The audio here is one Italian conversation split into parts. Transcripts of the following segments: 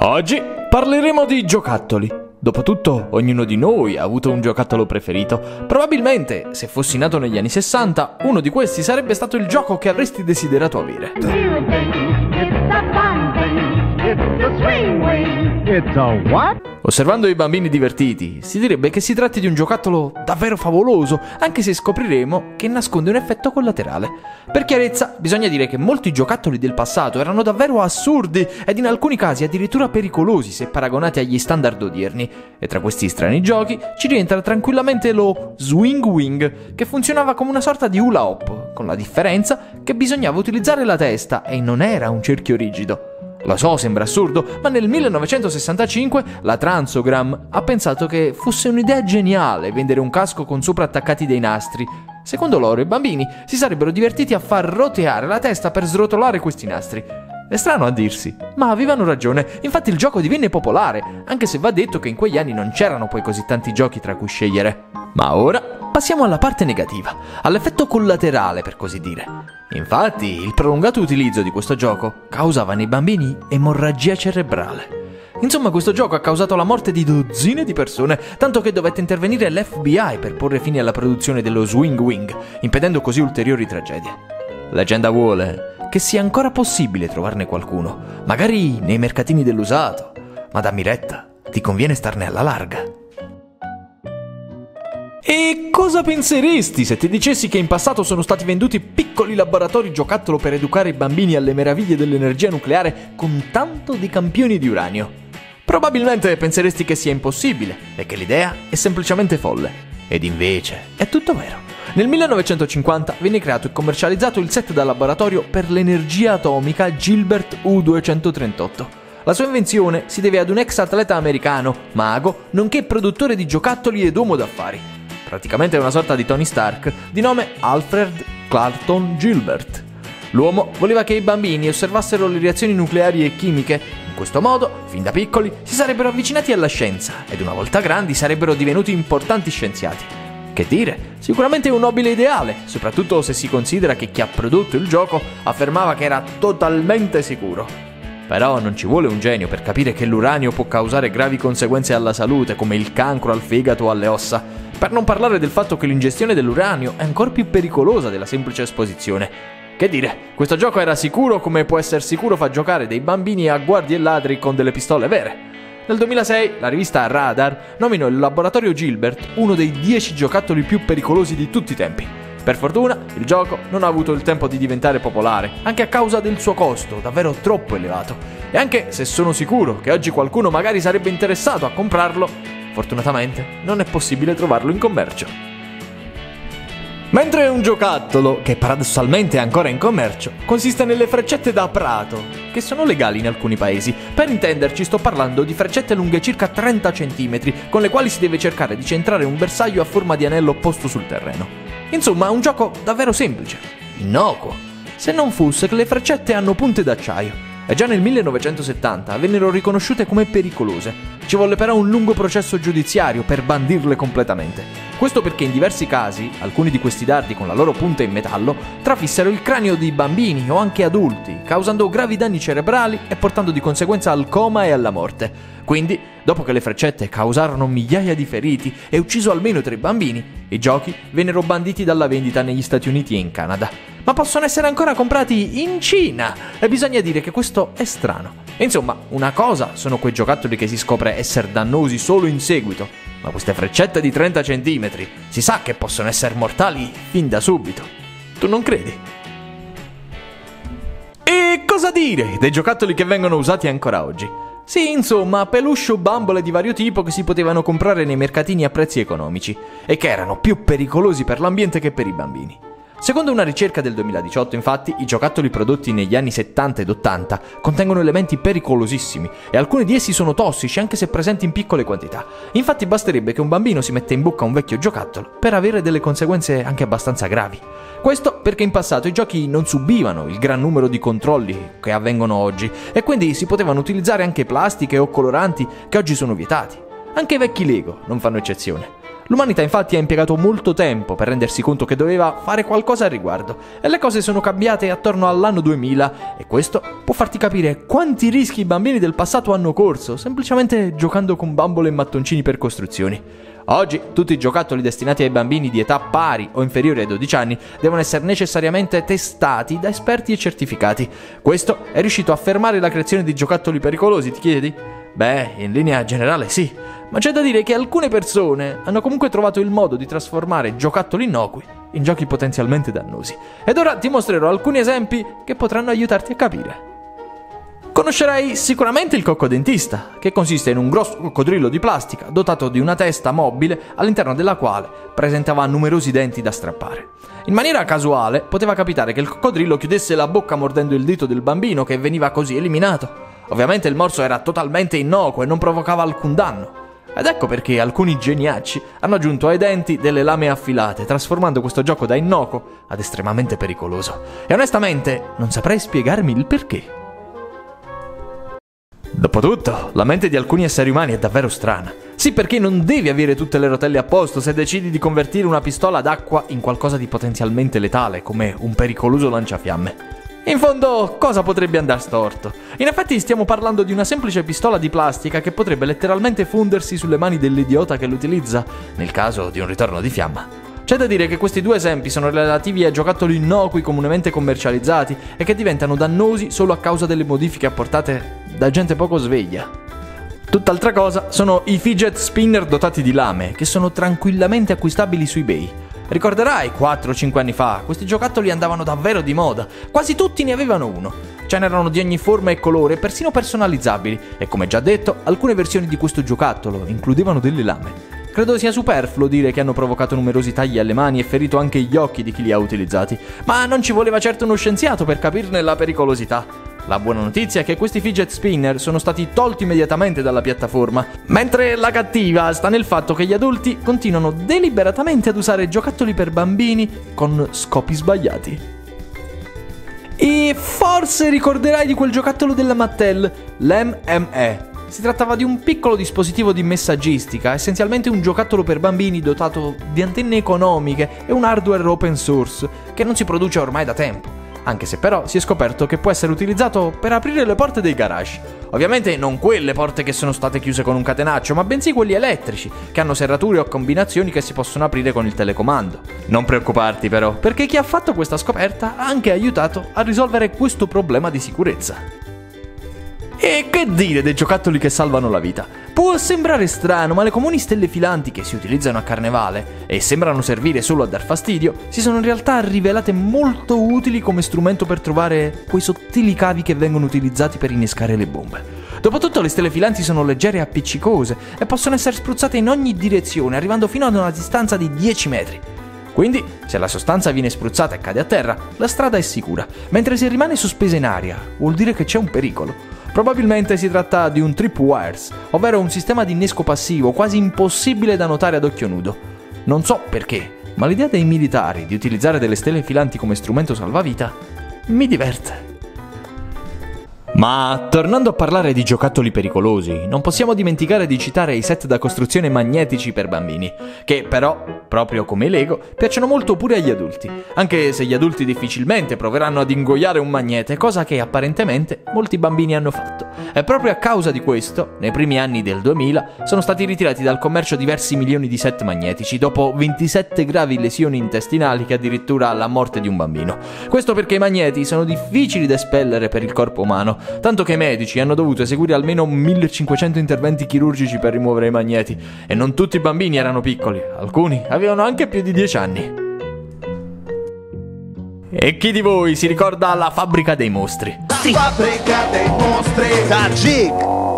Oggi parleremo di giocattoli. Dopotutto, ognuno di noi ha avuto un giocattolo preferito. Probabilmente, se fossi nato negli anni 60, uno di questi sarebbe stato il gioco che avresti desiderato avere. It's a what? Osservando i bambini divertiti, si direbbe che si tratti di un giocattolo davvero favoloso, anche se scopriremo che nasconde un effetto collaterale. Per chiarezza, bisogna dire che molti giocattoli del passato erano davvero assurdi ed in alcuni casi addirittura pericolosi se paragonati agli standard odierni. E tra questi strani giochi ci rientra tranquillamente lo Swing Wing, che funzionava come una sorta di hula hop, con la differenza che bisognava utilizzare la testa e non era un cerchio rigido. Lo so, sembra assurdo, ma nel 1965 la Transogram ha pensato che fosse un'idea geniale vendere un casco con sopra attaccati dei nastri. Secondo loro i bambini si sarebbero divertiti a far roteare la testa per srotolare questi nastri. È strano a dirsi, ma avevano ragione, infatti il gioco divenne popolare, anche se va detto che in quegli anni non c'erano poi così tanti giochi tra cui scegliere. Ma ora passiamo alla parte negativa, all'effetto collaterale per così dire. Infatti, il prolungato utilizzo di questo gioco causava nei bambini emorragia cerebrale. Insomma, questo gioco ha causato la morte di dozzine di persone, tanto che dovette intervenire l'FBI per porre fine alla produzione dello Swing Wing, impedendo così ulteriori tragedie. Leggenda vuole che sia ancora possibile trovarne qualcuno, magari nei mercatini dell'usato, ma da Miretta ti conviene starne alla larga. E cosa penseresti se ti dicessi che in passato sono stati venduti piccoli laboratori giocattolo per educare i bambini alle meraviglie dell'energia nucleare con tanto di campioni di uranio? Probabilmente penseresti che sia impossibile e che l'idea è semplicemente folle. Ed invece è tutto vero. Nel 1950 venne creato e commercializzato il set da laboratorio per l'energia atomica Gilbert U-238. La sua invenzione si deve ad un ex atleta americano, mago, nonché produttore di giocattoli ed uomo d'affari praticamente una sorta di Tony Stark, di nome Alfred Clarton Gilbert. L'uomo voleva che i bambini osservassero le reazioni nucleari e chimiche. In questo modo, fin da piccoli, si sarebbero avvicinati alla scienza ed una volta grandi sarebbero divenuti importanti scienziati. Che dire, sicuramente un nobile ideale, soprattutto se si considera che chi ha prodotto il gioco affermava che era totalmente sicuro. Però non ci vuole un genio per capire che l'uranio può causare gravi conseguenze alla salute, come il cancro al fegato o alle ossa. Per non parlare del fatto che l'ingestione dell'uranio è ancora più pericolosa della semplice esposizione. Che dire, questo gioco era sicuro come può essere sicuro far giocare dei bambini a guardie e ladri con delle pistole vere. Nel 2006 la rivista Radar nominò il laboratorio Gilbert uno dei 10 giocattoli più pericolosi di tutti i tempi. Per fortuna il gioco non ha avuto il tempo di diventare popolare, anche a causa del suo costo, davvero troppo elevato. E anche se sono sicuro che oggi qualcuno magari sarebbe interessato a comprarlo, Fortunatamente non è possibile trovarlo in commercio. Mentre un giocattolo, che paradossalmente è ancora in commercio, consiste nelle freccette da prato, che sono legali in alcuni paesi. Per intenderci sto parlando di freccette lunghe circa 30 cm, con le quali si deve cercare di centrare un bersaglio a forma di anello posto sul terreno. Insomma, un gioco davvero semplice, innocuo, se non fosse che le freccette hanno punte d'acciaio. E già nel 1970 vennero riconosciute come pericolose. Ci volle però un lungo processo giudiziario per bandirle completamente. Questo perché in diversi casi, alcuni di questi dardi con la loro punta in metallo trafissero il cranio di bambini o anche adulti, causando gravi danni cerebrali e portando di conseguenza al coma e alla morte. Quindi, dopo che le freccette causarono migliaia di feriti e ucciso almeno tre bambini, i giochi vennero banditi dalla vendita negli Stati Uniti e in Canada. Ma possono essere ancora comprati in Cina! E bisogna dire che questo è strano. Insomma, una cosa sono quei giocattoli che si scopre essere dannosi solo in seguito, ma queste freccette di 30 cm si sa che possono essere mortali fin da subito. Tu non credi? E cosa dire dei giocattoli che vengono usati ancora oggi? Sì, insomma, peluche o bambole di vario tipo che si potevano comprare nei mercatini a prezzi economici e che erano più pericolosi per l'ambiente che per i bambini. Secondo una ricerca del 2018, infatti, i giocattoli prodotti negli anni 70 ed 80 contengono elementi pericolosissimi e alcuni di essi sono tossici anche se presenti in piccole quantità. Infatti basterebbe che un bambino si metta in bocca un vecchio giocattolo per avere delle conseguenze anche abbastanza gravi. Questo perché in passato i giochi non subivano il gran numero di controlli che avvengono oggi e quindi si potevano utilizzare anche plastiche o coloranti che oggi sono vietati. Anche i vecchi Lego non fanno eccezione. L'umanità infatti ha impiegato molto tempo per rendersi conto che doveva fare qualcosa al riguardo e le cose sono cambiate attorno all'anno 2000 e questo può farti capire quanti rischi i bambini del passato hanno corso semplicemente giocando con bambole e mattoncini per costruzioni. Oggi tutti i giocattoli destinati ai bambini di età pari o inferiore ai 12 anni devono essere necessariamente testati da esperti e certificati. Questo è riuscito a fermare la creazione di giocattoli pericolosi, ti chiedi? Beh, in linea generale sì, ma c'è da dire che alcune persone hanno comunque trovato il modo di trasformare giocattoli innocui in giochi potenzialmente dannosi. Ed ora ti mostrerò alcuni esempi che potranno aiutarti a capire. Conoscerai sicuramente il coccodentista, che consiste in un grosso coccodrillo di plastica dotato di una testa mobile all'interno della quale presentava numerosi denti da strappare. In maniera casuale poteva capitare che il coccodrillo chiudesse la bocca mordendo il dito del bambino che veniva così eliminato. Ovviamente il morso era totalmente innocuo e non provocava alcun danno. Ed ecco perché alcuni geniacci hanno aggiunto ai denti delle lame affilate, trasformando questo gioco da innocuo ad estremamente pericoloso. E onestamente non saprei spiegarmi il perché. Dopotutto, la mente di alcuni esseri umani è davvero strana. Sì, perché non devi avere tutte le rotelle a posto se decidi di convertire una pistola d'acqua in qualcosa di potenzialmente letale, come un pericoloso lanciafiamme. In fondo, cosa potrebbe andare storto? In effetti stiamo parlando di una semplice pistola di plastica che potrebbe letteralmente fondersi sulle mani dell'idiota che l'utilizza, nel caso di un ritorno di fiamma. C'è da dire che questi due esempi sono relativi a giocattoli innocui comunemente commercializzati e che diventano dannosi solo a causa delle modifiche apportate da gente poco sveglia. Tutt'altra cosa sono i fidget spinner dotati di lame, che sono tranquillamente acquistabili su eBay. Ricorderai, 4-5 anni fa, questi giocattoli andavano davvero di moda, quasi tutti ne avevano uno. Ce n'erano di ogni forma e colore, persino personalizzabili, e come già detto, alcune versioni di questo giocattolo includevano delle lame. Credo sia superfluo dire che hanno provocato numerosi tagli alle mani e ferito anche gli occhi di chi li ha utilizzati, ma non ci voleva certo uno scienziato per capirne la pericolosità. La buona notizia è che questi fidget spinner sono stati tolti immediatamente dalla piattaforma, mentre la cattiva sta nel fatto che gli adulti continuano deliberatamente ad usare giocattoli per bambini con scopi sbagliati. E forse ricorderai di quel giocattolo della Mattel, l'MME. Si trattava di un piccolo dispositivo di messaggistica, essenzialmente un giocattolo per bambini dotato di antenne economiche e un hardware open source, che non si produce ormai da tempo anche se però si è scoperto che può essere utilizzato per aprire le porte dei garage. Ovviamente non quelle porte che sono state chiuse con un catenaccio, ma bensì quelli elettrici, che hanno serrature o combinazioni che si possono aprire con il telecomando. Non preoccuparti però, perché chi ha fatto questa scoperta ha anche aiutato a risolvere questo problema di sicurezza. E che dire dei giocattoli che salvano la vita? Può sembrare strano, ma le comuni stelle filanti che si utilizzano a carnevale e sembrano servire solo a dar fastidio, si sono in realtà rivelate molto utili come strumento per trovare quei sottili cavi che vengono utilizzati per innescare le bombe. Dopotutto le stelle filanti sono leggere e appiccicose e possono essere spruzzate in ogni direzione, arrivando fino ad una distanza di 10 metri. Quindi, se la sostanza viene spruzzata e cade a terra, la strada è sicura, mentre se rimane sospesa in aria, vuol dire che c'è un pericolo. Probabilmente si tratta di un tripwires, ovvero un sistema di innesco passivo quasi impossibile da notare ad occhio nudo. Non so perché, ma l'idea dei militari di utilizzare delle stelle filanti come strumento salvavita mi diverte. Ma tornando a parlare di giocattoli pericolosi, non possiamo dimenticare di citare i set da costruzione magnetici per bambini, che però, proprio come Lego, piacciono molto pure agli adulti, anche se gli adulti difficilmente proveranno ad ingoiare un magnete, cosa che apparentemente molti bambini hanno fatto. E proprio a causa di questo, nei primi anni del 2000, sono stati ritirati dal commercio diversi milioni di set magnetici, dopo 27 gravi lesioni intestinali che addirittura la morte di un bambino. Questo perché i magneti sono difficili da espellere per il corpo umano, tanto che i medici hanno dovuto eseguire almeno 1500 interventi chirurgici per rimuovere i magneti e non tutti i bambini erano piccoli, alcuni avevano anche più di 10 anni. E chi di voi si ricorda la fabbrica dei mostri? Fabbrica dei mostri Tajik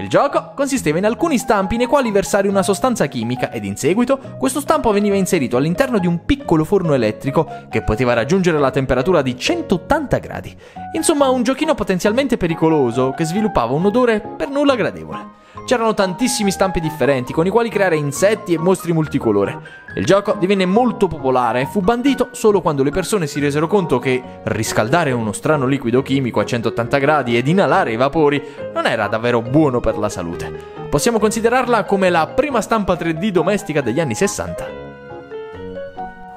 il gioco consisteva in alcuni stampi nei quali versare una sostanza chimica ed in seguito questo stampo veniva inserito all'interno di un piccolo forno elettrico che poteva raggiungere la temperatura di 180 gradi. Insomma, un giochino potenzialmente pericoloso che sviluppava un odore per nulla gradevole. C'erano tantissimi stampi differenti con i quali creare insetti e mostri multicolore. Il gioco divenne molto popolare e fu bandito solo quando le persone si resero conto che riscaldare uno strano liquido chimico a 180 gradi ed inalare i vapori non era davvero buono per la salute. Possiamo considerarla come la prima stampa 3D domestica degli anni 60.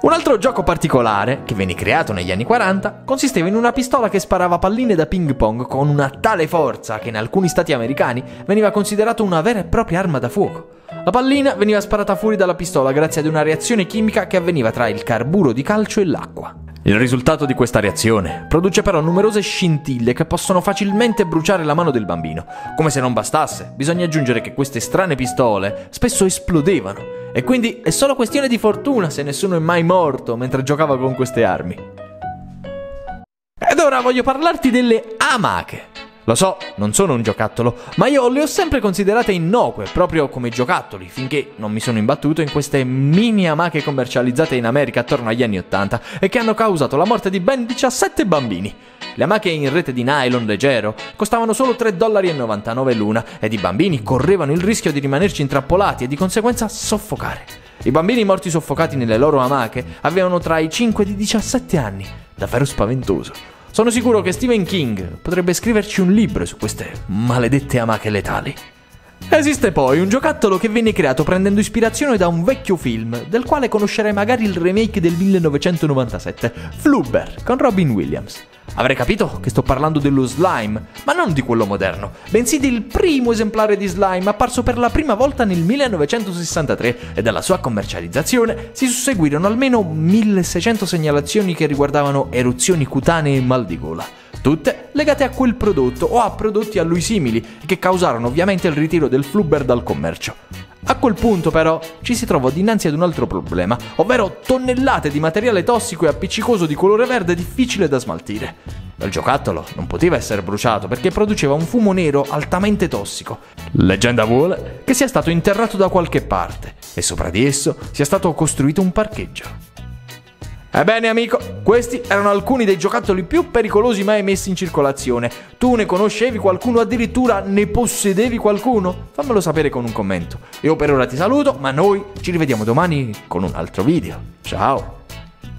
Un altro gioco particolare, che venne creato negli anni 40, consisteva in una pistola che sparava palline da ping pong con una tale forza che in alcuni stati americani veniva considerato una vera e propria arma da fuoco. La pallina veniva sparata fuori dalla pistola grazie ad una reazione chimica che avveniva tra il carburo di calcio e l'acqua. Il risultato di questa reazione produce però numerose scintille che possono facilmente bruciare la mano del bambino. Come se non bastasse, bisogna aggiungere che queste strane pistole spesso esplodevano e quindi è solo questione di fortuna se nessuno è mai morto mentre giocava con queste armi. Ed ora voglio parlarti delle amache. Lo so, non sono un giocattolo, ma io le ho sempre considerate innocue, proprio come giocattoli, finché non mi sono imbattuto in queste mini amache commercializzate in America attorno agli anni 80 e che hanno causato la morte di ben 17 bambini. Le amache in rete di nylon leggero costavano solo 3,99 dollari l'una ed i bambini correvano il rischio di rimanerci intrappolati e di conseguenza soffocare. I bambini morti soffocati nelle loro amache avevano tra i 5 e i 17 anni. Davvero spaventoso. Sono sicuro che Stephen King potrebbe scriverci un libro su queste maledette amache letali. Esiste poi un giocattolo che venne creato prendendo ispirazione da un vecchio film, del quale conoscerai magari il remake del 1997, Flubber, con Robin Williams. Avrei capito che sto parlando dello slime, ma non di quello moderno, bensì del primo esemplare di slime apparso per la prima volta nel 1963 e dalla sua commercializzazione si susseguirono almeno 1600 segnalazioni che riguardavano eruzioni cutanee e mal di gola, tutte legate a quel prodotto o a prodotti a lui simili che causarono ovviamente il ritiro del flubber dal commercio. A quel punto però ci si trovò dinanzi ad un altro problema, ovvero tonnellate di materiale tossico e appiccicoso di colore verde difficile da smaltire. Il giocattolo non poteva essere bruciato perché produceva un fumo nero altamente tossico. Leggenda vuole che sia stato interrato da qualche parte e sopra di esso sia stato costruito un parcheggio. Ebbene amico, questi erano alcuni dei giocattoli più pericolosi mai messi in circolazione. Tu ne conoscevi qualcuno, addirittura ne possedevi qualcuno? Fammelo sapere con un commento. Io per ora ti saluto, ma noi ci rivediamo domani con un altro video. Ciao!